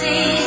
see.